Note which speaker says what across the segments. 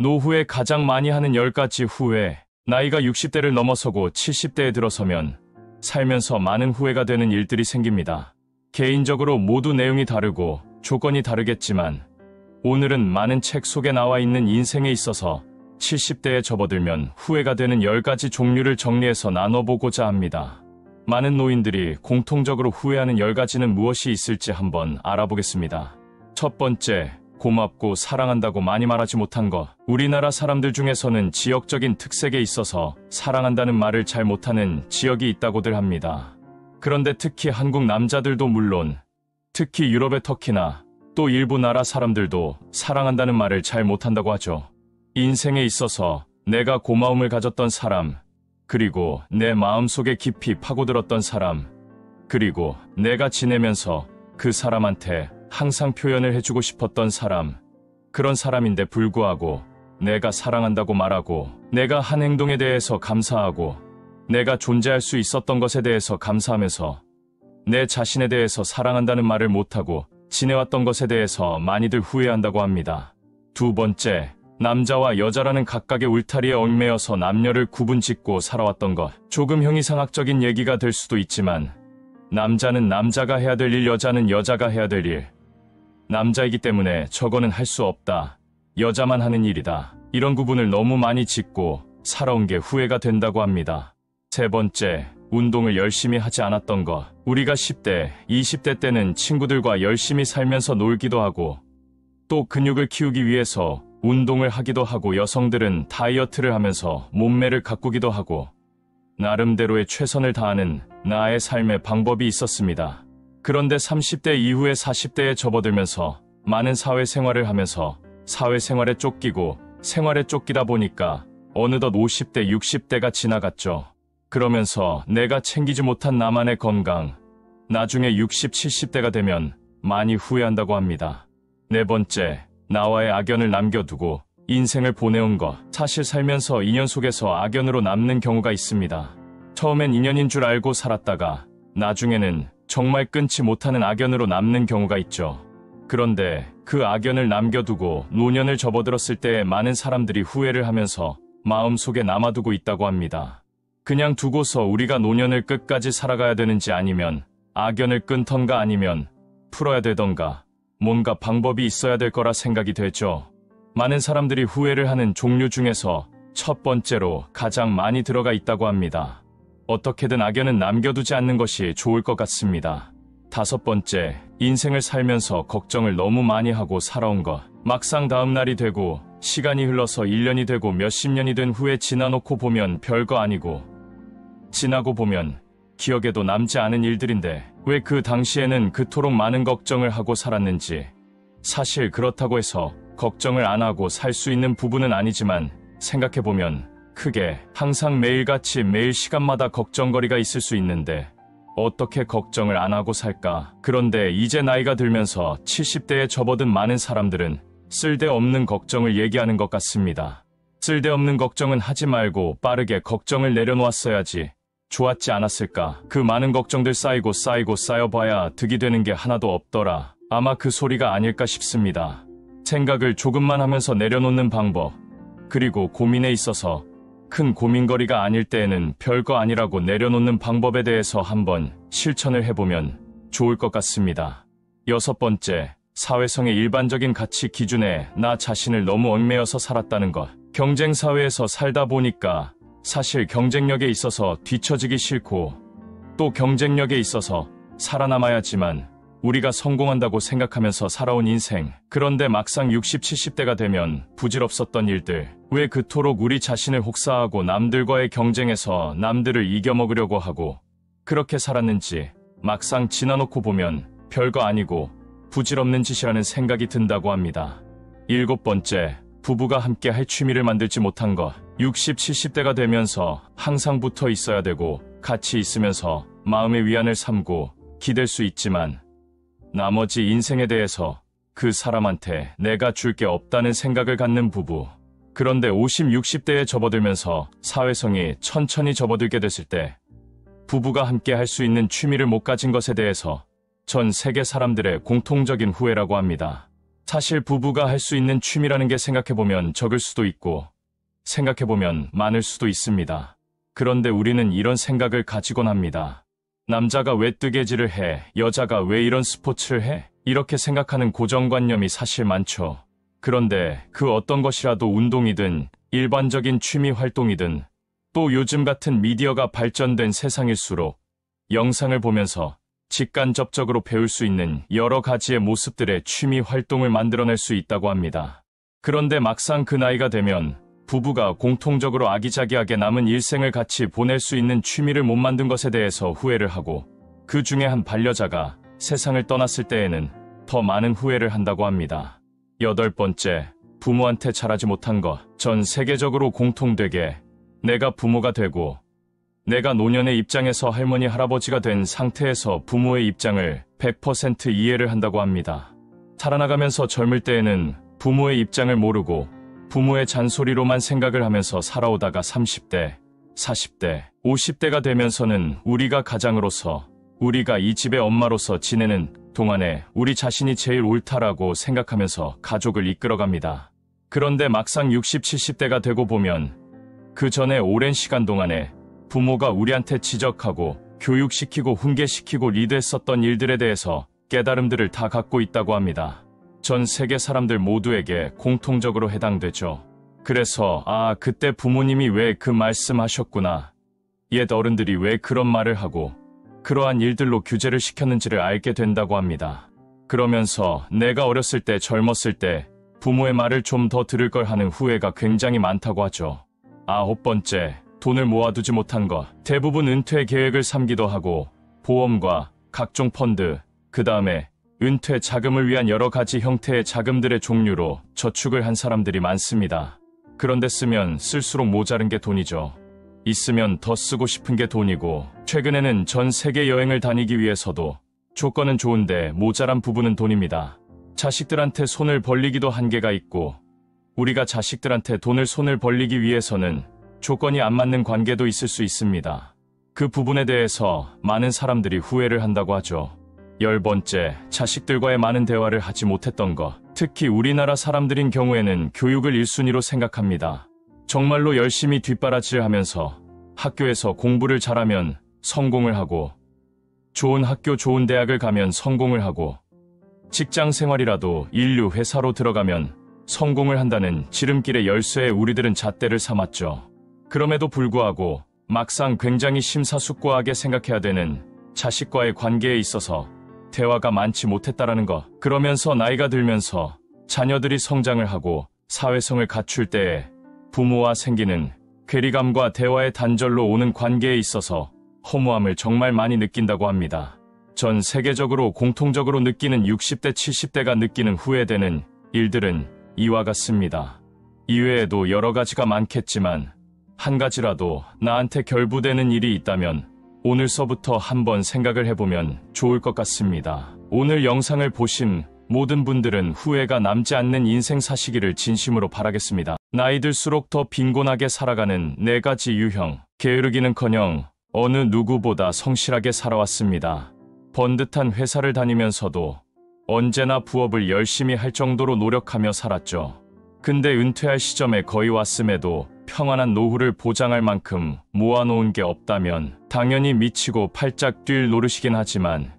Speaker 1: 노후에 가장 많이 하는 10가지 후회. 나이가 60대를 넘어서고 70대에 들어서면 살면서 많은 후회가 되는 일들이 생깁니다. 개인적으로 모두 내용이 다르고 조건이 다르겠지만 오늘은 많은 책 속에 나와 있는 인생에 있어서 70대에 접어들면 후회가 되는 10가지 종류를 정리해서 나눠보고자 합니다. 많은 노인들이 공통적으로 후회하는 10가지는 무엇이 있을지 한번 알아보겠습니다. 첫 번째, 고맙고 사랑한다고 많이 말하지 못한 것. 우리나라 사람들 중에서는 지역적인 특색에 있어서 사랑한다는 말을 잘 못하는 지역이 있다고들 합니다. 그런데 특히 한국 남자들도 물론 특히 유럽의 터키나 또 일부 나라 사람들도 사랑한다는 말을 잘 못한다고 하죠. 인생에 있어서 내가 고마움을 가졌던 사람, 그리고 내 마음속에 깊이 파고들었던 사람, 그리고 내가 지내면서 그 사람한테 항상 표현을 해주고 싶었던 사람, 그런 사람인데 불구하고 내가 사랑한다고 말하고 내가 한 행동에 대해서 감사하고 내가 존재할 수 있었던 것에 대해서 감사하면서 내 자신에 대해서 사랑한다는 말을 못하고 지내왔던 것에 대해서 많이들 후회한다고 합니다. 두 번째, 남자와 여자라는 각각의 울타리에 얽매여서 남녀를 구분짓고 살아왔던 것. 조금 형이상학적인 얘기가 될 수도 있지만 남자는 남자가 해야 될 일, 여자는 여자가 해야 될 일. 남자이기 때문에 저거는 할 수 없다. 여자만 하는 일이다. 이런 구분을 너무 많이 짓고 살아온 게 후회가 된다고 합니다. 세 번째, 운동을 열심히 하지 않았던 것. 우리가 10대, 20대 때는 친구들과 열심히 살면서 놀기도 하고 또 근육을 키우기 위해서 운동을 하기도 하고 여성들은 다이어트를 하면서 몸매를 가꾸기도 하고 나름대로의 최선을 다하는 나의 삶의 방법이 있었습니다. 그런데 30대 이후에 40대에 접어들면서 많은 사회생활을 하면서 사회생활에 쫓기고 생활에 쫓기다 보니까 어느덧 50대, 60대가 지나갔죠. 그러면서 내가 챙기지 못한 나만의 건강, 나중에 60, 70대가 되면 많이 후회한다고 합니다. 네 번째, 나와의 악연을 남겨두고 인생을 보내온 것. 사실 살면서 인연 속에서 악연으로 남는 경우가 있습니다. 처음엔 인연인 줄 알고 살았다가 나중에는 정말 끊지 못하는 악연으로 남는 경우가 있죠. 그런데 그 악연을 남겨두고 노년을 접어들었을 때 많은 사람들이 후회를 하면서 마음속에 남아두고 있다고 합니다. 그냥 두고서 우리가 노년을 끝까지 살아가야 되는지 아니면 악연을 끊던가 아니면 풀어야 되던가 뭔가 방법이 있어야 될 거라 생각이 되죠. 많은 사람들이 후회를 하는 종류 중에서 첫 번째로 가장 많이 들어가 있다고 합니다. 어떻게든 악연은 남겨두지 않는 것이 좋을 것 같습니다. 다섯 번째, 인생을 살면서 걱정을 너무 많이 하고 살아온 것. 막상 다음 날이 되고 시간이 흘러서 1년이 되고 몇십 년이 된 후에 지나놓고 보면 별거 아니고 지나고 보면 기억에도 남지 않은 일들인데 왜 그 당시에는 그토록 많은 걱정을 하고 살았는지 사실 그렇다고 해서 걱정을 안 하고 살 수 있는 부분은 아니지만 생각해보면 크게 항상 매일같이 매일 시간마다 걱정거리가 있을 수 있는데 어떻게 걱정을 안 하고 살까? 그런데 이제 나이가 들면서 70대에 접어든 많은 사람들은 쓸데없는 걱정을 얘기하는 것 같습니다. 쓸데없는 걱정은 하지 말고 빠르게 걱정을 내려놓았어야지. 좋았지 않았을까? 그 많은 걱정들 쌓이고 쌓이고 쌓여봐야 득이 되는 게 하나도 없더라. 아마 그 소리가 아닐까 싶습니다. 생각을 조금만 하면서 내려놓는 방법. 그리고 고민에 있어서 큰 고민거리가 아닐 때에는 별거 아니라고 내려놓는 방법에 대해서 한번 실천을 해보면 좋을 것 같습니다. 여섯 번째, 사회성의 일반적인 가치 기준에 나 자신을 너무 얽매여서 살았다는 것. 경쟁 사회에서 살다 보니까 사실 경쟁력에 있어서 뒤처지기 싫고 또 경쟁력에 있어서 살아남아야지만 우리가 성공한다고 생각하면서 살아온 인생. 그런데 막상 60, 70대가 되면 부질없었던 일들. 왜 그토록 우리 자신을 혹사하고 남들과의 경쟁에서 남들을 이겨먹으려고 하고 그렇게 살았는지 막상 지나놓고 보면 별거 아니고 부질없는 짓이라는 생각이 든다고 합니다. 일곱 번째, 부부가 함께 할 취미를 만들지 못한 것. 60, 70대가 되면서 항상 붙어 있어야 되고 같이 있으면서 마음의 위안을 삼고 기댈 수 있지만 나머지 인생에 대해서 그 사람한테 내가 줄 게 없다는 생각을 갖는 부부. 그런데 50, 60대에 접어들면서 사회성이 천천히 접어들게 됐을 때 부부가 함께 할 수 있는 취미를 못 가진 것에 대해서 전 세계 사람들의 공통적인 후회라고 합니다. 사실 부부가 할 수 있는 취미라는 게 생각해보면 적을 수도 있고, 생각해보면 많을 수도 있습니다. 그런데 우리는 이런 생각을 가지곤 합니다. 남자가 왜 뜨개질을 해? 여자가 왜 이런 스포츠를 해? 이렇게 생각하는 고정관념이 사실 많죠. 그런데 그 어떤 것이라도 운동이든 일반적인 취미 활동이든 또 요즘 같은 미디어가 발전된 세상일수록 영상을 보면서 직간접적으로 배울 수 있는 여러 가지의 모습들의 취미 활동을 만들어낼 수 있다고 합니다. 그런데 막상 그 나이가 되면 부부가 공통적으로 아기자기하게 남은 일생을 같이 보낼 수 있는 취미를 못 만든 것에 대해서 후회를 하고 그 중에 한 반려자가 세상을 떠났을 때에는 더 많은 후회를 한다고 합니다. 여덟 번째, 부모한테 잘하지 못한 것. 전 세계적으로 공통되게 내가 부모가 되고 내가 노년의 입장에서 할머니, 할아버지가 된 상태에서 부모의 입장을 100% 이해를 한다고 합니다. 살아나가면서 젊을 때에는 부모의 입장을 모르고 부모의 잔소리로만 생각을 하면서 살아오다가 30대, 40대, 50대가 되면서는 우리가 가장으로서 우리가 이 집의 엄마로서 지내는 동안에 우리 자신이 제일 옳다라고 생각하면서 가족을 이끌어갑니다. 그런데 막상 60, 70대가 되고 보면 그 전에 오랜 시간 동안에 부모가 우리한테 지적하고 교육시키고 훈계시키고 리드했었던 일들에 대해서 깨달음들을 다 갖고 있다고 합니다. 전 세계 사람들 모두에게 공통적으로 해당되죠. 그래서 아 그때 부모님이 왜 그 말씀하셨구나. 옛 어른들이 왜 그런 말을 하고 그러한 일들로 규제를 시켰는지를 알게 된다고 합니다. 그러면서 내가 어렸을 때 젊었을 때 부모의 말을 좀 더 들을 걸 하는 후회가 굉장히 많다고 하죠. 아홉 번째, 돈을 모아두지 못한 것. 대부분 은퇴 계획을 삼기도 하고 보험과 각종 펀드, 그 다음에 은퇴 자금을 위한 여러 가지 형태의 자금들의 종류로 저축을 한 사람들이 많습니다. 그런데 쓰면 쓸수록 모자른 게 돈이죠. 있으면 더 쓰고 싶은 게 돈이고, 최근에는 전 세계 여행을 다니기 위해서도 조건은 좋은데 모자란 부분은 돈입니다. 자식들한테 손을 벌리기도 한계가 있고, 우리가 자식들한테 돈을 손을 벌리기 위해서는 조건이 안 맞는 관계도 있을 수 있습니다. 그 부분에 대해서 많은 사람들이 후회를 한다고 하죠. 열 번째, 자식들과의 많은 대화를 하지 못했던 것. 특히 우리나라 사람들인 경우에는 교육을 1순위로 생각합니다. 정말로 열심히 뒷바라지를 하면서 학교에서 공부를 잘하면 성공을 하고 좋은 학교 좋은 대학을 가면 성공을 하고 직장 생활이라도 인류 회사로 들어가면 성공을 한다는 지름길의 열쇠에 우리들은 잣대를 삼았죠. 그럼에도 불구하고 막상 굉장히 심사숙고하게 생각해야 되는 자식과의 관계에 있어서 대화가 많지 못했다라는 것. 그러면서 나이가 들면서 자녀들이 성장을 하고 사회성을 갖출 때에 부모와 생기는 괴리감과 대화의 단절로 오는 관계에 있어서 허무함을 정말 많이 느낀다고 합니다. 전 세계적으로 공통적으로 느끼는 60대, 70대가 느끼는 후회되는 일들은 이와 같습니다. 이외에도 여러 가지가 많겠지만 한 가지라도 나한테 결부되는 일이 있다면 오늘서부터 한번 생각을 해보면 좋을 것 같습니다. 오늘 영상을 보신 모든 분들은 후회가 남지 않는 인생 사시기를 진심으로 바라겠습니다. 나이 들수록 더 빈곤하게 살아가는 네 가지 유형, 게으르기는커녕 어느 누구보다 성실하게 살아왔습니다. 번듯한 회사를 다니면서도 언제나 부업을 열심히 할 정도로 노력하며 살았죠. 근데 은퇴할 시점에 거의 왔음에도 평안한 노후를 보장할 만큼 모아놓은 게 없다면 당연히 미치고 팔짝 뛸 노릇이긴 하지만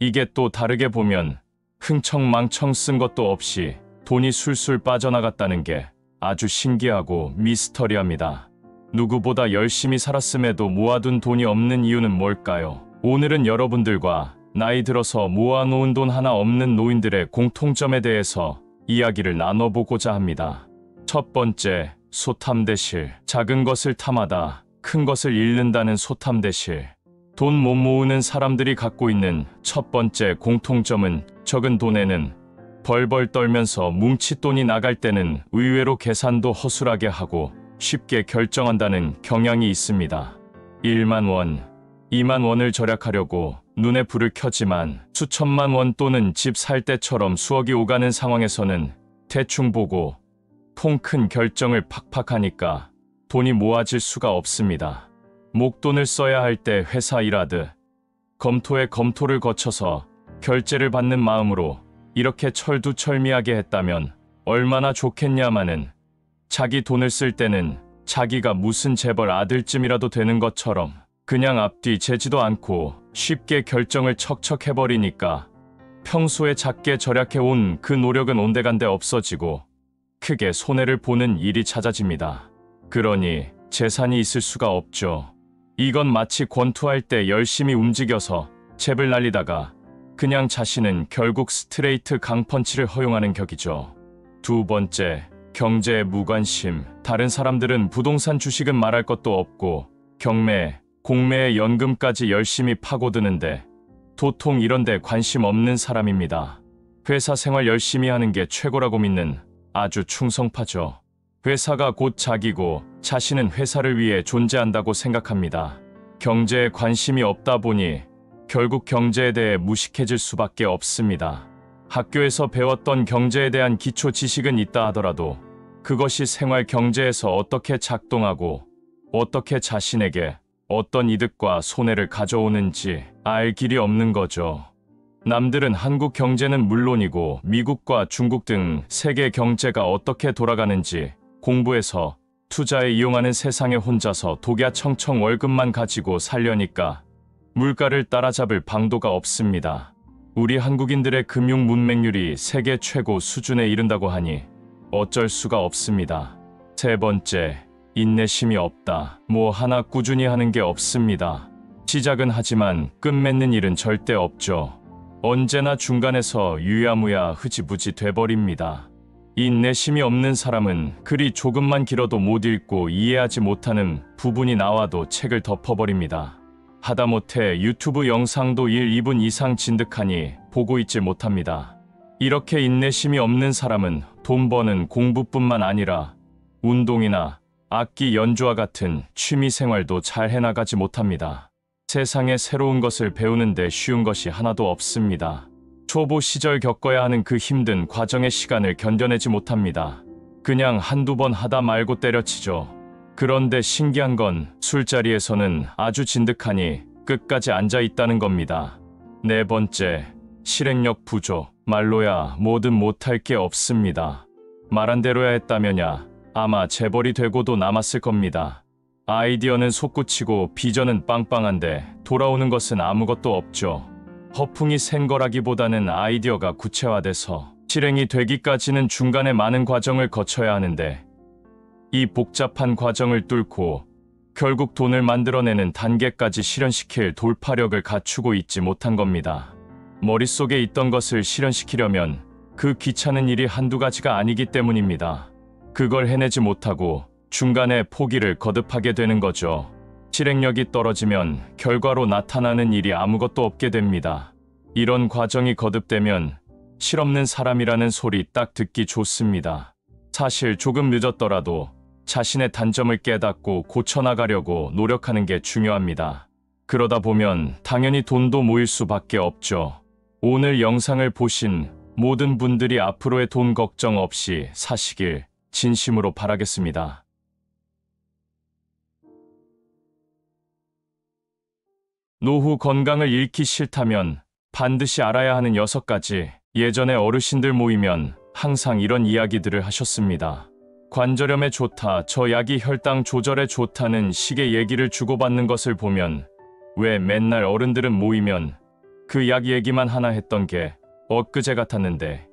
Speaker 1: 이게 또 다르게 보면 흥청망청 쓴 것도 없이 돈이 술술 빠져나갔다는 게 아주 신기하고 미스터리합니다. 누구보다 열심히 살았음에도 모아둔 돈이 없는 이유는 뭘까요? 오늘은 여러분들과 나이 들어서 모아놓은 돈 하나 없는 노인들의 공통점에 대해서 이야기를 나눠보고자 합니다. 첫 번째, 소탐대실. 작은 것을 탐하다 큰 것을 잃는다는 소탐대실. 돈 못 모으는 사람들이 갖고 있는 첫 번째 공통점은 적은 돈에는 벌벌 떨면서 뭉칫돈이 나갈 때는 의외로 계산도 허술하게 하고 쉽게 결정한다는 경향이 있습니다. 1만 원, 2만 원을 절약하려고 눈에 불을 켜지만 수천만 원 또는 집 살 때처럼 수억이 오가는 상황에서는 대충 보고 통 큰 결정을 팍팍 하니까 돈이 모아질 수가 없습니다. 목돈을 써야 할 때 회사 일하듯 검토에 검토를 거쳐서 결제를 받는 마음으로 이렇게 철두철미하게 했다면 얼마나 좋겠냐마는 자기 돈을 쓸 때는 자기가 무슨 재벌 아들쯤이라도 되는 것처럼 그냥 앞뒤 재지도 않고 쉽게 결정을 척척 해버리니까 평소에 작게 절약해온 그 노력은 온데간데 없어지고 크게 손해를 보는 일이 찾아집니다. 그러니 재산이 있을 수가 없죠. 이건 마치 권투할 때 열심히 움직여서 잽을 날리다가 그냥 자신은 결국 스트레이트 강펀치를 허용하는 격이죠. 두 번째, 경제에 무관심. 다른 사람들은 부동산 주식은 말할 것도 없고 경매, 공매에 연금까지 열심히 파고드는데 도통 이런데 관심 없는 사람입니다. 회사 생활 열심히 하는 게 최고라고 믿는 아주 충성파죠. 회사가 곧 자기고 자신은 회사를 위해 존재한다고 생각합니다. 경제에 관심이 없다 보니 결국 경제에 대해 무식해질 수밖에 없습니다. 학교에서 배웠던 경제에 대한 기초 지식은 있다 하더라도 그것이 생활 경제에서 어떻게 작동하고 어떻게 자신에게 어떤 이득과 손해를 가져오는지 알 길이 없는 거죠. 남들은 한국 경제는 물론이고 미국과 중국 등 세계 경제가 어떻게 돌아가는지 공부해서 투자에 이용하는 세상에 혼자서 독야청청 월급만 가지고 살려니까 물가를 따라잡을 방도가 없습니다. 우리 한국인들의 금융 문맹률이 세계 최고 수준에 이른다고 하니 어쩔 수가 없습니다. 세 번째, 인내심이 없다. 뭐 하나 꾸준히 하는 게 없습니다. 시작은 하지만 끝맺는 일은 절대 없죠. 언제나 중간에서 유야무야 흐지부지 돼버립니다. 인내심이 없는 사람은 글이 조금만 길어도 못 읽고 이해하지 못하는 부분이 나와도 책을 덮어버립니다. 하다못해 유튜브 영상도 1, 2분 이상 진득하니 보고 있지 못합니다. 이렇게 인내심이 없는 사람은 돈 버는 공부뿐만 아니라 운동이나 악기 연주와 같은 취미 생활도 잘 해나가지 못합니다. 세상에 새로운 것을 배우는데 쉬운 것이 하나도 없습니다. 초보 시절 겪어야 하는 그 힘든 과정의 시간을 견뎌내지 못합니다. 그냥 한두 번 하다 말고 때려치죠. 그런데 신기한 건 술자리에서는 아주 진득하니 끝까지 앉아 있다는 겁니다. 네 번째, 실행력 부족. 말로야 뭐든 못할 게 없습니다. 말한 대로야 했다면야 아마 재벌이 되고도 남았을 겁니다. 아이디어는 솟구치고 비전은 빵빵한데 돌아오는 것은 아무것도 없죠. 허풍이 센 거라기보다는 아이디어가 구체화돼서 실행이 되기까지는 중간에 많은 과정을 거쳐야 하는데 이 복잡한 과정을 뚫고 결국 돈을 만들어내는 단계까지 실현시킬 돌파력을 갖추고 있지 못한 겁니다. 머릿속에 있던 것을 실현시키려면 그 귀찮은 일이 한두 가지가 아니기 때문입니다. 그걸 해내지 못하고 중간에 포기를 거듭하게 되는 거죠. 실행력이 떨어지면 결과로 나타나는 일이 아무것도 없게 됩니다. 이런 과정이 거듭되면 실없는 사람이라는 소리 딱 듣기 좋습니다. 사실 조금 늦었더라도 자신의 단점을 깨닫고 고쳐나가려고 노력하는 게 중요합니다. 그러다 보면 당연히 돈도 모일 수밖에 없죠. 오늘 영상을 보신 모든 분들이 앞으로의 돈 걱정 없이 사시길 진심으로 바라겠습니다. 노후 건강을 잃기 싫다면 반드시 알아야 하는 여섯 가지 예전에 어르신들 모이면 항상 이런 이야기들을 하셨습니다. 관절염에 좋다, 저 약이 혈당 조절에 좋다는 식의 얘기를 주고받는 것을 보면 왜 맨날 어른들은 모이면 그 약 얘기만 하나 했던 게 엊그제 같았는데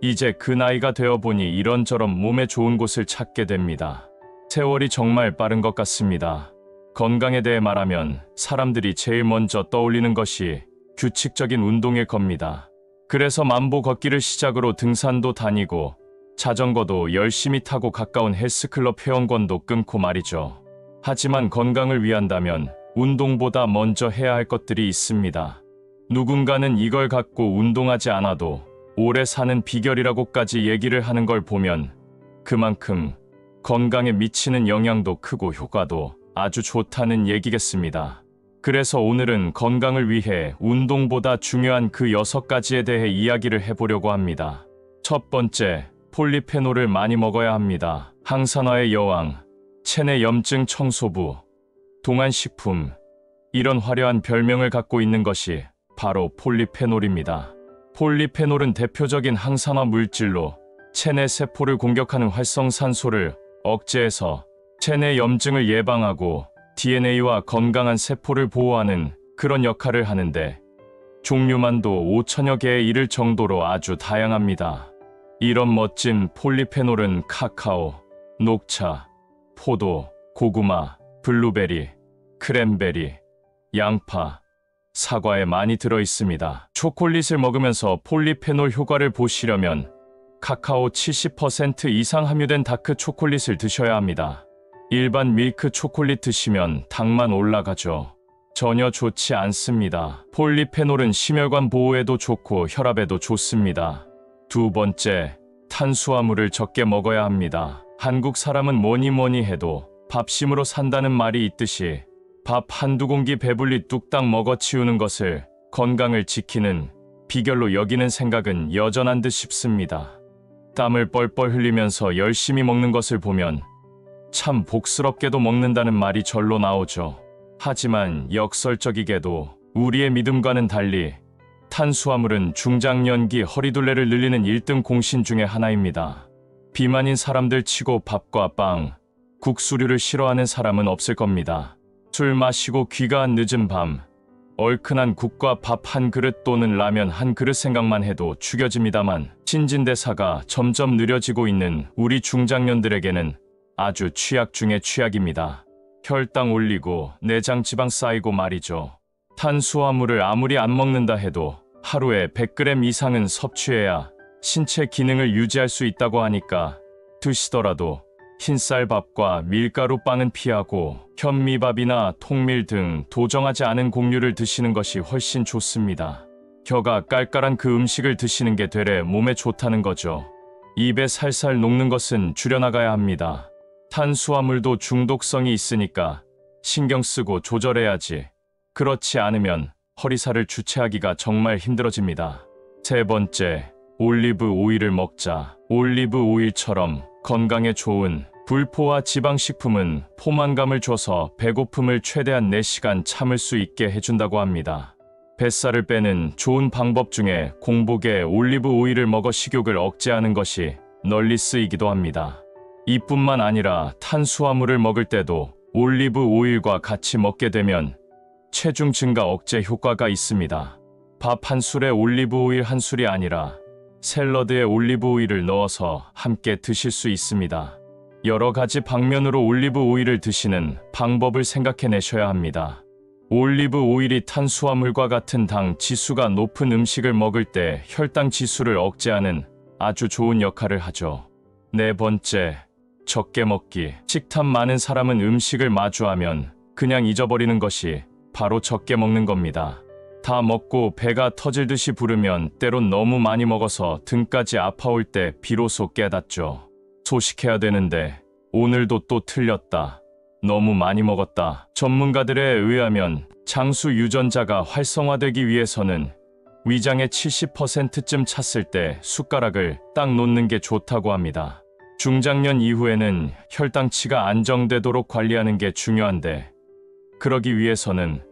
Speaker 1: 이제 그 나이가 되어 보니 이런저런 몸에 좋은 곳을 찾게 됩니다. 세월이 정말 빠른 것 같습니다. 건강에 대해 말하면 사람들이 제일 먼저 떠올리는 것이 규칙적인 운동일 겁니다. 그래서 만보 걷기를 시작으로 등산도 다니고 자전거도 열심히 타고 가까운 헬스클럽 회원권도 끊고 말이죠. 하지만 건강을 위한다면 운동보다 먼저 해야 할 것들이 있습니다. 누군가는 이걸 갖고 운동하지 않아도 오래 사는 비결이라고까지 얘기를 하는 걸 보면 그만큼 건강에 미치는 영향도 크고 효과도 아주 좋다는 얘기겠습니다. 그래서 오늘은 건강을 위해 운동보다 중요한 그 여섯 가지에 대해 이야기를 해보려고 합니다. 첫 번째, 폴리페놀을 많이 먹어야 합니다. 항산화의 여왕, 체내 염증 청소부, 동안식품, 이런 화려한 별명을 갖고 있는 것이 바로 폴리페놀입니다. 폴리페놀은 대표적인 항산화 물질로 체내 세포를 공격하는 활성산소를 억제해서 체내 염증을 예방하고 DNA와 건강한 세포를 보호하는 그런 역할을 하는데 종류만도 5천여 개에 이를 정도로 아주 다양합니다. 이런 멋진 폴리페놀은 카카오, 녹차, 포도, 고구마, 블루베리, 크랜베리, 양파, 사과에 많이 들어 있습니다. 초콜릿을 먹으면서 폴리페놀 효과를 보시려면 카카오 70% 이상 함유된 다크 초콜릿을 드셔야 합니다. 일반 밀크 초콜릿 드시면 당만 올라가죠. 전혀 좋지 않습니다. 폴리페놀은 심혈관 보호에도 좋고 혈압에도 좋습니다. 두 번째, 탄수화물을 적게 먹어야 합니다. 한국 사람은 뭐니 뭐니 해도 밥심으로 산다는 말이 있듯이 밥 한두 공기 배불리 뚝딱 먹어 치우는 것을 건강을 지키는 비결로 여기는 생각은 여전한 듯 싶습니다. 땀을 뻘뻘 흘리면서 열심히 먹는 것을 보면 참 복스럽게도 먹는다는 말이 절로 나오죠. 하지만 역설적이게도 우리의 믿음과는 달리 탄수화물은 중장년기 허리둘레를 늘리는 1등 공신 중의 하나입니다. 비만인 사람들 치고 밥과 빵, 국수류를 싫어하는 사람은 없을 겁니다. 술 마시고 귀가한 늦은 밤, 얼큰한 국과 밥 한 그릇 또는 라면 한 그릇 생각만 해도 죽여집니다만 신진대사가 점점 느려지고 있는 우리 중장년들에게는 아주 취약 중의 취약입니다. 혈당 올리고 내장 지방 쌓이고 말이죠. 탄수화물을 아무리 안 먹는다 해도 하루에 100g 이상은 섭취해야 신체 기능을 유지할 수 있다고 하니까 드시더라도 흰쌀밥과 밀가루 빵은 피하고 현미밥이나 통밀 등 도정하지 않은 곡류를 드시는 것이 훨씬 좋습니다. 혀가 깔깔한 그 음식을 드시는 게 되레 몸에 좋다는 거죠. 입에 살살 녹는 것은 줄여나가야 합니다. 탄수화물도 중독성이 있으니까 신경 쓰고 조절해야지. 그렇지 않으면 허리살을 주체하기가 정말 힘들어집니다. 세 번째, 올리브 오일을 먹자. 올리브 오일처럼 건강에 좋은 불포화 지방식품은 포만감을 줘서 배고픔을 최대한 4시간 참을 수 있게 해준다고 합니다. 뱃살을 빼는 좋은 방법 중에 공복에 올리브 오일을 먹어 식욕을 억제하는 것이 널리 쓰이기도 합니다. 이뿐만 아니라 탄수화물을 먹을 때도 올리브 오일과 같이 먹게 되면 체중 증가 억제 효과가 있습니다. 밥 한 술에 올리브 오일 한 술이 아니라 샐러드에 올리브 오일을 넣어서 함께 드실 수 있습니다. 여러 가지 방면으로 올리브 오일을 드시는 방법을 생각해내셔야 합니다. 올리브 오일이 탄수화물과 같은 당 지수가 높은 음식을 먹을 때 혈당 지수를 억제하는 아주 좋은 역할을 하죠. 네 번째, 적게 먹기. 식탐 많은 사람은 음식을 마주하면 그냥 잊어버리는 것이 바로 적게 먹는 겁니다. 다 먹고 배가 터질 듯이 부르면 때론 너무 많이 먹어서 등까지 아파올 때 비로소 깨닫죠. 소식해야 되는데 오늘도 또 틀렸다. 너무 많이 먹었다. 전문가들에 의하면 장수 유전자가 활성화되기 위해서는 위장의 70%쯤 찼을 때 숟가락을 딱 놓는 게 좋다고 합니다. 중장년 이후에는 혈당치가 안정되도록 관리하는 게 중요한데 그러기 위해서는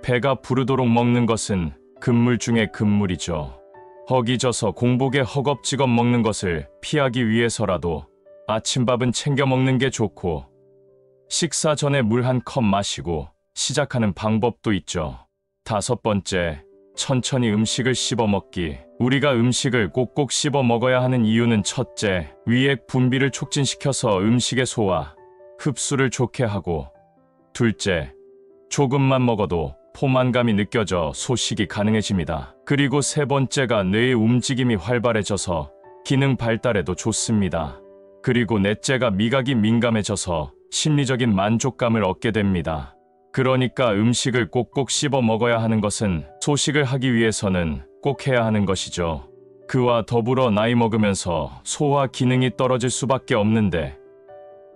Speaker 1: 배가 부르도록 먹는 것은 금물 중의 금물이죠. 허기져서 공복에 허겁지겁 먹는 것을 피하기 위해서라도 아침밥은 챙겨 먹는 게 좋고 식사 전에 물 한 컵 마시고 시작하는 방법도 있죠. 다섯 번째, 천천히 음식을 씹어 먹기. 우리가 음식을 꼭꼭 씹어 먹어야 하는 이유는 첫째, 위액 분비를 촉진시켜서 음식의 소화, 흡수를 좋게 하고, 둘째, 조금만 먹어도 포만감이 느껴져 소식이 가능해집니다. 그리고 세 번째가 뇌의 움직임이 활발해져서 기능 발달에도 좋습니다. 그리고 넷째가 미각이 민감해져서 심리적인 만족감을 얻게 됩니다. 그러니까 음식을 꼭꼭 씹어 먹어야 하는 것은 소식을 하기 위해서는 꼭 해야 하는 것이죠. 그와 더불어 나이 먹으면서 소화 기능이 떨어질 수밖에 없는데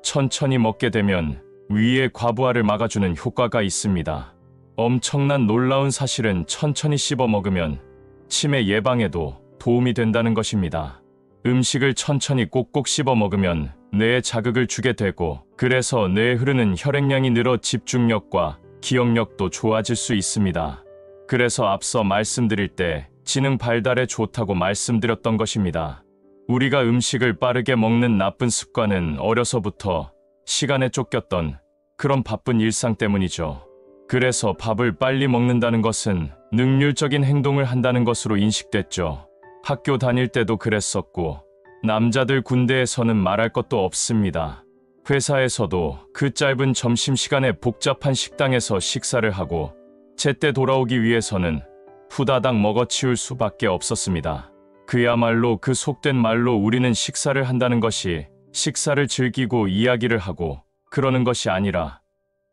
Speaker 1: 천천히 먹게 되면 위의 과부하를 막아주는 효과가 있습니다. 엄청난 놀라운 사실은 천천히 씹어 먹으면 치매 예방에도 도움이 된다는 것입니다. 음식을 천천히 꼭꼭 씹어 먹으면 뇌에 자극을 주게 되고 그래서 뇌에 흐르는 혈액량이 늘어 집중력과 기억력도 좋아질 수 있습니다. 그래서 앞서 말씀드릴 때 지능 발달에 좋다고 말씀드렸던 것입니다. 우리가 음식을 빠르게 먹는 나쁜 습관은 어려서부터 시간에 쫓겼던 그런 바쁜 일상 때문이죠. 그래서 밥을 빨리 먹는다는 것은 능률적인 행동을 한다는 것으로 인식됐죠. 학교 다닐 때도 그랬었고, 남자들 군대에서는 말할 것도 없습니다. 회사에서도 그 짧은 점심시간에 복잡한 식당에서 식사를 하고, 제때 돌아오기 위해서는 후다닥 먹어치울 수밖에 없었습니다. 그야말로 그 속된 말로 우리는 식사를 한다는 것이 식사를 즐기고 이야기를 하고 그러는 것이 아니라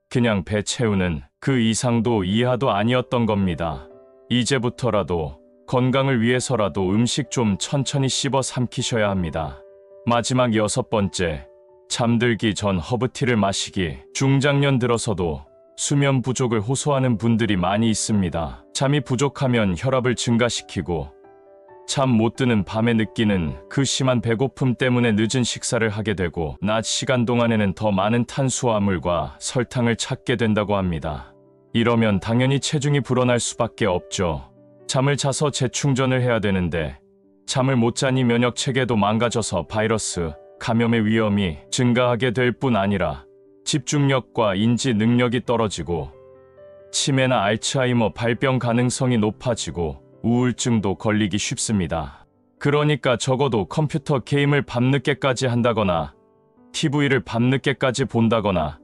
Speaker 1: 그냥 배 채우는 그 이상도 이하도 아니었던 겁니다. 이제부터라도 건강을 위해서라도 음식 좀 천천히 씹어 삼키셔야 합니다. 마지막 여섯 번째, 잠들기 전 허브티를 마시기. 중장년 들어서도 수면 부족을 호소하는 분들이 많이 있습니다. 잠이 부족하면 혈압을 증가시키고 잠 못 드는 밤에 느끼는 그 심한 배고픔 때문에 늦은 식사를 하게 되고 낮 시간 동안에는 더 많은 탄수화물과 설탕을 찾게 된다고 합니다. 이러면 당연히 체중이 불어날 수밖에 없죠. 잠을 자서 재충전을 해야 되는데 잠을 못 자니 면역 체계도 망가져서 바이러스 감염의 위험이 증가하게 될 뿐 아니라 집중력과 인지 능력이 떨어지고 치매나 알츠하이머 발병 가능성이 높아지고 우울증도 걸리기 쉽습니다. 그러니까 적어도 컴퓨터 게임을 밤늦게까지 한다거나 TV를 밤늦게까지 본다거나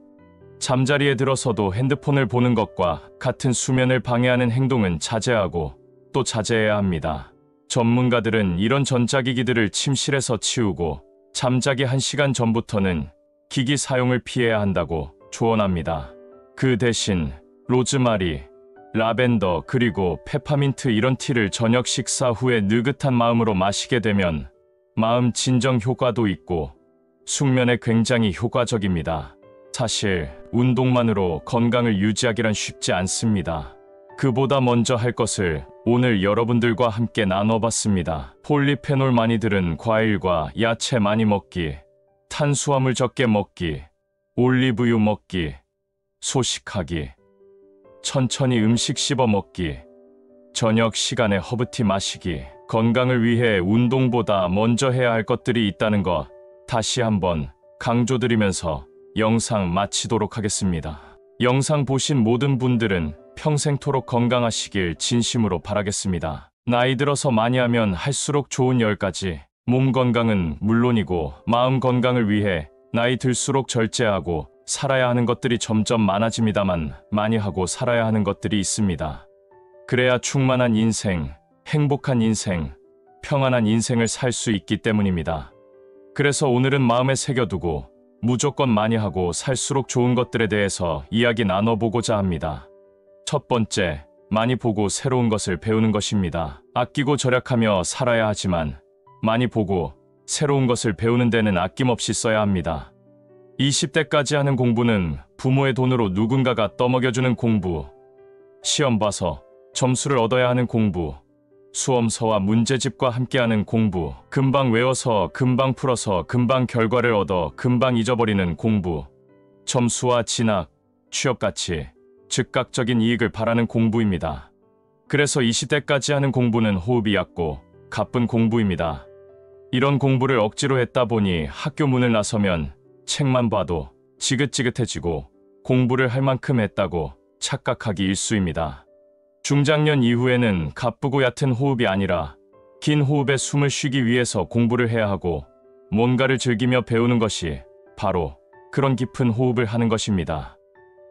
Speaker 1: 잠자리에 들어서도 핸드폰을 보는 것과 같은 수면을 방해하는 행동은 자제하고 또 자제해야 합니다. 전문가들은 이런 전자기기들을 침실에서 치우고 잠자기 1시간 전부터는 기기 사용을 피해야 한다고 조언합니다. 그 대신 로즈마리, 라벤더 그리고 페퍼민트 이런 티를 저녁 식사 후에 느긋한 마음으로 마시게 되면 마음 진정 효과도 있고 숙면에 굉장히 효과적입니다. 사실 운동만으로 건강을 유지하기란 쉽지 않습니다. 그보다 먼저 할 것을 오늘 여러분들과 함께 나눠봤습니다. 폴리페놀 많이 들은 과일과 야채 많이 먹기, 탄수화물 적게 먹기, 올리브유 먹기, 소식하기, 천천히 음식 씹어 먹기, 저녁 시간에 허브티 마시기, 건강을 위해 운동보다 먼저 해야 할 것들이 있다는 것 다시 한번 강조드리면서 영상 마치도록 하겠습니다. 영상 보신 모든 분들은 평생토록 건강하시길 진심으로 바라겠습니다. 나이 들어서 많이 하면 할수록 좋은 10가지. 몸 건강은 물론이고 마음 건강을 위해 나이 들수록 절제하고 살아야 하는 것들이 점점 많아집니다만 많이 하고 살아야 하는 것들이 있습니다. 그래야 충만한 인생, 행복한 인생, 평안한 인생을 살 수 있기 때문입니다. 그래서 오늘은 마음에 새겨두고 무조건 많이 하고 살수록 좋은 것들에 대해서 이야기 나눠보고자 합니다. 첫 번째, 많이 보고 새로운 것을 배우는 것입니다. 아끼고 절약하며 살아야 하지만 많이 보고 새로운 것을 배우는 데는 아낌없이 써야 합니다. 20대까지 하는 공부는 부모의 돈으로 누군가가 떠먹여주는 공부, 시험 봐서 점수를 얻어야 하는 공부, 수험서와 문제집과 함께하는 공부, 금방 외워서 금방 풀어서 금방 결과를 얻어 금방 잊어버리는 공부, 점수와 진학, 취업같이 즉각적인 이익을 바라는 공부입니다. 그래서 20대까지 하는 공부는 호흡이 얕고 가쁜 공부입니다. 이런 공부를 억지로 했다 보니 학교 문을 나서면 책만 봐도 지긋지긋해지고 공부를 할 만큼 했다고 착각하기 일수입니다. 중장년 이후에는 가쁘고 얕은 호흡이 아니라 긴 호흡에 숨을 쉬기 위해서 공부를 해야 하고 뭔가를 즐기며 배우는 것이 바로 그런 깊은 호흡을 하는 것입니다.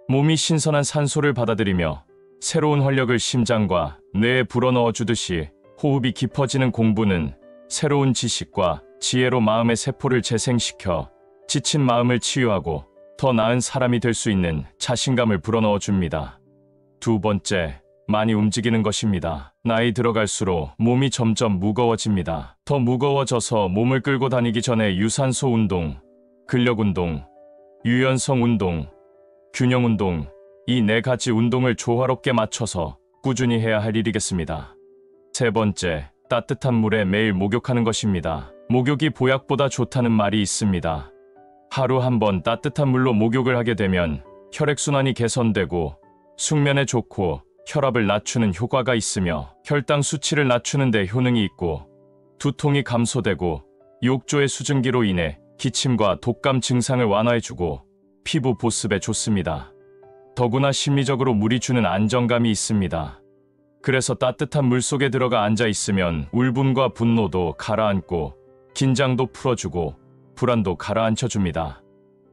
Speaker 1: 몸이 신선한 산소를 받아들이며 새로운 활력을 심장과 뇌에 불어넣어 주듯이 호흡이 깊어지는 공부는 새로운 지식과 지혜로 마음의 세포를 재생시켜 지친 마음을 치유하고 더 나은 사람이 될 수 있는 자신감을 불어넣어 줍니다. 두 번째, 많이 움직이는 것입니다. 나이 들어갈수록 몸이 점점 무거워집니다. 더 무거워져서 몸을 끌고 다니기 전에 유산소 운동, 근력 운동, 유연성 운동, 균형 운동, 이 네 가지 운동을 조화롭게 맞춰서 꾸준히 해야 할 일이겠습니다. 세 번째, 따뜻한 물에 매일 목욕하는 것입니다. 목욕이 보약보다 좋다는 말이 있습니다. 하루 한 번 따뜻한 물로 목욕을 하게 되면 혈액순환이 개선되고 숙면에 좋고 혈압을 낮추는 효과가 있으며 혈당 수치를 낮추는 데 효능이 있고 두통이 감소되고 욕조의 수증기로 인해 기침과 독감 증상을 완화해주고 피부 보습에 좋습니다. 더구나 심리적으로 물이 주는 안정감이 있습니다. 그래서 따뜻한 물 속에 들어가 앉아 있으면 울분과 분노도 가라앉고 긴장도 풀어주고 불안도 가라앉혀 줍니다.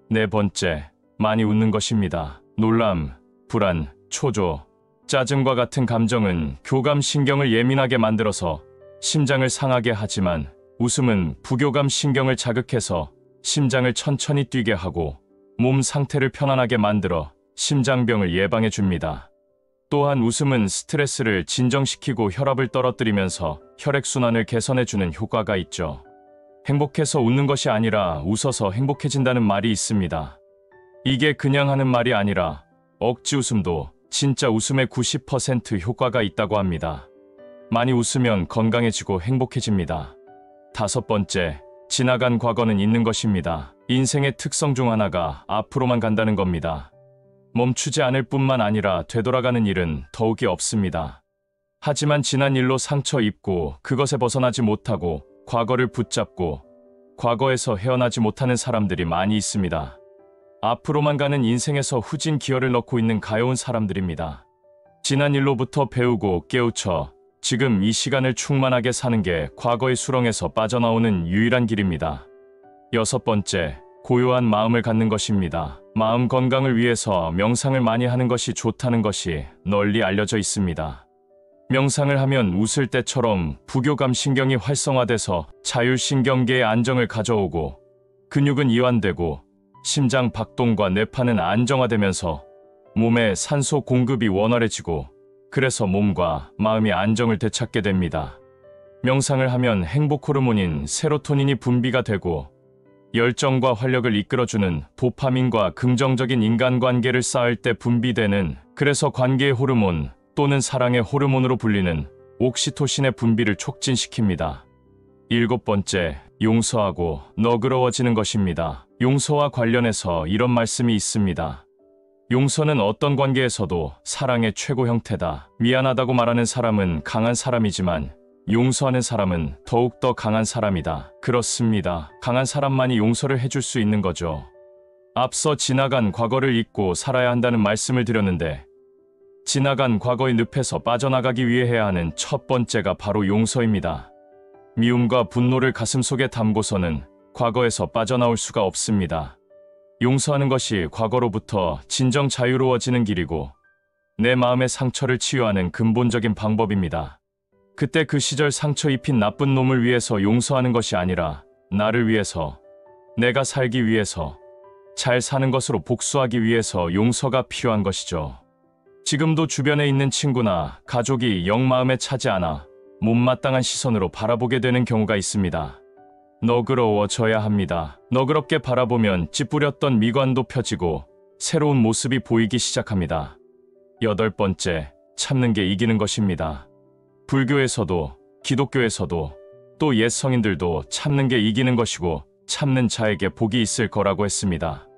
Speaker 1: 네 번째, 많이 웃는 것입니다. 놀람, 불안, 초조, 짜증과 같은 감정은 교감 신경을 예민하게 만들어서 심장을 상하게 하지만 웃음은 부교감 신경을 자극해서 심장을 천천히 뛰게 하고 몸 상태를 편안하게 만들어 심장병을 예방해 줍니다. 또한 웃음은 스트레스를 진정시키고 혈압을 떨어뜨리면서 혈액순환을 개선해 주는 효과가 있죠. 행복해서 웃는 것이 아니라 웃어서 행복해진다는 말이 있습니다. 이게 그냥 하는 말이 아니라 억지 웃음도 진짜 웃음의 90% 효과가 있다고 합니다. 많이 웃으면 건강해지고 행복해집니다. 다섯 번째, 지나간 과거는 있는 것입니다. 인생의 특성 중 하나가 앞으로만 간다는 겁니다. 멈추지 않을 뿐만 아니라 되돌아가는 일은 더욱이 없습니다. 하지만 지난 일로 상처 입고 그것에 벗어나지 못하고 과거를 붙잡고 과거에서 헤어나지 못하는 사람들이 많이 있습니다. 앞으로만 가는 인생에서 후진 기어를 넣고 있는 가여운 사람들입니다. 지난 일로부터 배우고 깨우쳐 지금 이 시간을 충만하게 사는 게 과거의 수렁에서 빠져나오는 유일한 길입니다. 여섯 번째, 고요한 마음을 갖는 것입니다. 마음 건강을 위해서 명상을 많이 하는 것이 좋다는 것이 널리 알려져 있습니다. 명상을 하면 웃을 때처럼 부교감 신경이 활성화돼서 자율신경계의 안정을 가져오고 근육은 이완되고 심장 박동과 뇌파는 안정화되면서 몸에 산소 공급이 원활해지고 그래서 몸과 마음이 안정을 되찾게 됩니다. 명상을 하면 행복 호르몬인 세로토닌이 분비가 되고 열정과 활력을 이끌어주는 도파민과 긍정적인 인간관계를 쌓을 때 분비되는 그래서 관계의 호르몬 또는 사랑의 호르몬으로 불리는 옥시토신의 분비를 촉진시킵니다. 일곱 번째, 용서하고 너그러워지는 것입니다. 용서와 관련해서 이런 말씀이 있습니다. 용서는 어떤 관계에서도 사랑의 최고 형태다. 미안하다고 말하는 사람은 강한 사람이지만 용서하는 사람은 더욱더 강한 사람이다. 그렇습니다. 강한 사람만이 용서를 해줄 수 있는 거죠. 앞서 지나간 과거를 잊고 살아야 한다는 말씀을 드렸는데, 지나간 과거의 늪에서 빠져나가기 위해 해야 하는 첫 번째가 바로 용서입니다. 미움과 분노를 가슴속에 담고서는 과거에서 빠져나올 수가 없습니다. 용서하는 것이 과거로부터 진정 자유로워지는 길이고, 내 마음의 상처를 치유하는 근본적인 방법입니다. 그때 그 시절 상처 입힌 나쁜 놈을 위해서 용서하는 것이 아니라 나를 위해서, 내가 살기 위해서, 잘 사는 것으로 복수하기 위해서 용서가 필요한 것이죠. 지금도 주변에 있는 친구나 가족이 영 마음에 차지 않아 못마땅한 시선으로 바라보게 되는 경우가 있습니다. 너그러워져야 합니다. 너그럽게 바라보면 찌푸렸던 미관도 펴지고 새로운 모습이 보이기 시작합니다. 여덟 번째, 참는 게 이기는 것입니다. 불교에서도 기독교에서도 또 옛 성인들도 참는 게 이기는 것이고 참는 자에게 복이 있을 거라고 했습니다.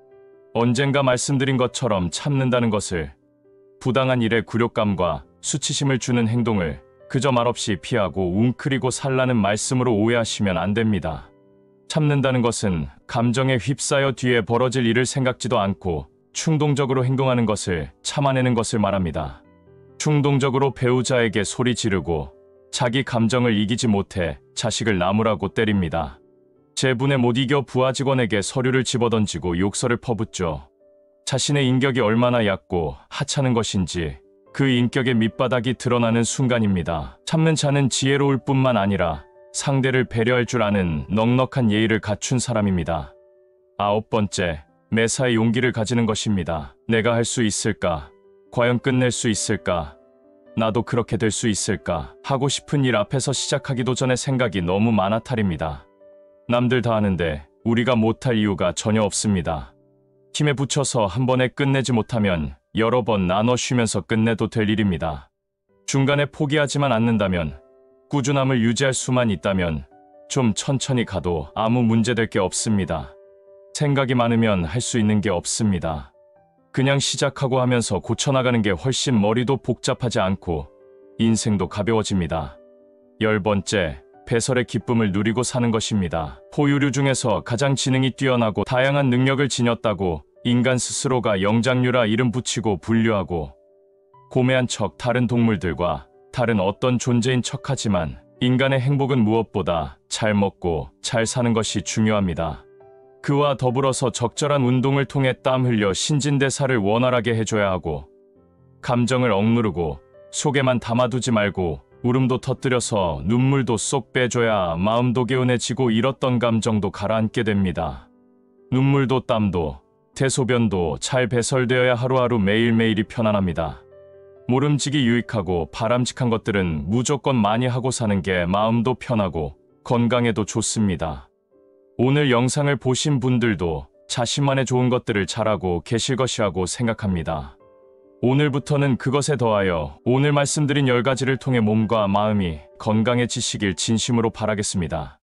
Speaker 1: 언젠가 말씀드린 것처럼 참는다는 것을 부당한 일의 굴욕감과 수치심을 주는 행동을 그저 말없이 피하고 웅크리고 살라는 말씀으로 오해하시면 안 됩니다. 참는다는 것은 감정에 휩싸여 뒤에 벌어질 일을 생각지도 않고 충동적으로 행동하는 것을 참아내는 것을 말합니다. 충동적으로 배우자에게 소리 지르고 자기 감정을 이기지 못해 자식을 나무라고 때립니다. 제 분에 못 이겨 부하 직원에게 서류를 집어던지고 욕설을 퍼붓죠. 자신의 인격이 얼마나 얕고 하찮은 것인지 그 인격의 밑바닥이 드러나는 순간입니다. 참는 자는 지혜로울 뿐만 아니라 상대를 배려할 줄 아는 넉넉한 예의를 갖춘 사람입니다. 아홉 번째, 매사에 용기를 가지는 것입니다. 내가 할 수 있을까? 과연 끝낼 수 있을까? 나도 그렇게 될 수 있을까? 하고 싶은 일 앞에서 시작하기도 전에 생각이 너무 많아 탈입니다. 남들 다 하는데 우리가 못할 이유가 전혀 없습니다. 힘에 붙여서 한 번에 끝내지 못하면 여러 번 나눠 쉬면서 끝내도 될 일입니다. 중간에 포기하지만 않는다면, 꾸준함을 유지할 수만 있다면, 좀 천천히 가도 아무 문제될 게 없습니다. 생각이 많으면 할 수 있는 게 없습니다. 그냥 시작하고 하면서 고쳐나가는 게 훨씬 머리도 복잡하지 않고 인생도 가벼워집니다. 열 번째, 배설의 기쁨을 누리고 사는 것입니다. 포유류 중에서 가장 지능이 뛰어나고 다양한 능력을 지녔다고 인간 스스로가 영장류라 이름 붙이고 분류하고 고매한 척 다른 동물들과 다른 어떤 존재인 척하지만 인간의 행복은 무엇보다 잘 먹고 잘 사는 것이 중요합니다. 그와 더불어서 적절한 운동을 통해 땀 흘려 신진대사를 원활하게 해줘야 하고 감정을 억누르고 속에만 담아두지 말고 울음도 터뜨려서 눈물도 쏙 빼줘야 마음도 개운해지고 잃었던 감정도 가라앉게 됩니다. 눈물도 땀도 대소변도 잘 배설되어야 하루하루 매일매일이 편안합니다. 모름지기 유익하고 바람직한 것들은 무조건 많이 하고 사는 게 마음도 편하고 건강에도 좋습니다. 오늘 영상을 보신 분들도 자신만의 좋은 것들을 잘하고 계실 것이라고 생각합니다. 오늘부터는 그것에 더하여 오늘 말씀드린 10가지를 통해 몸과 마음이 건강해지시길 진심으로 바라겠습니다.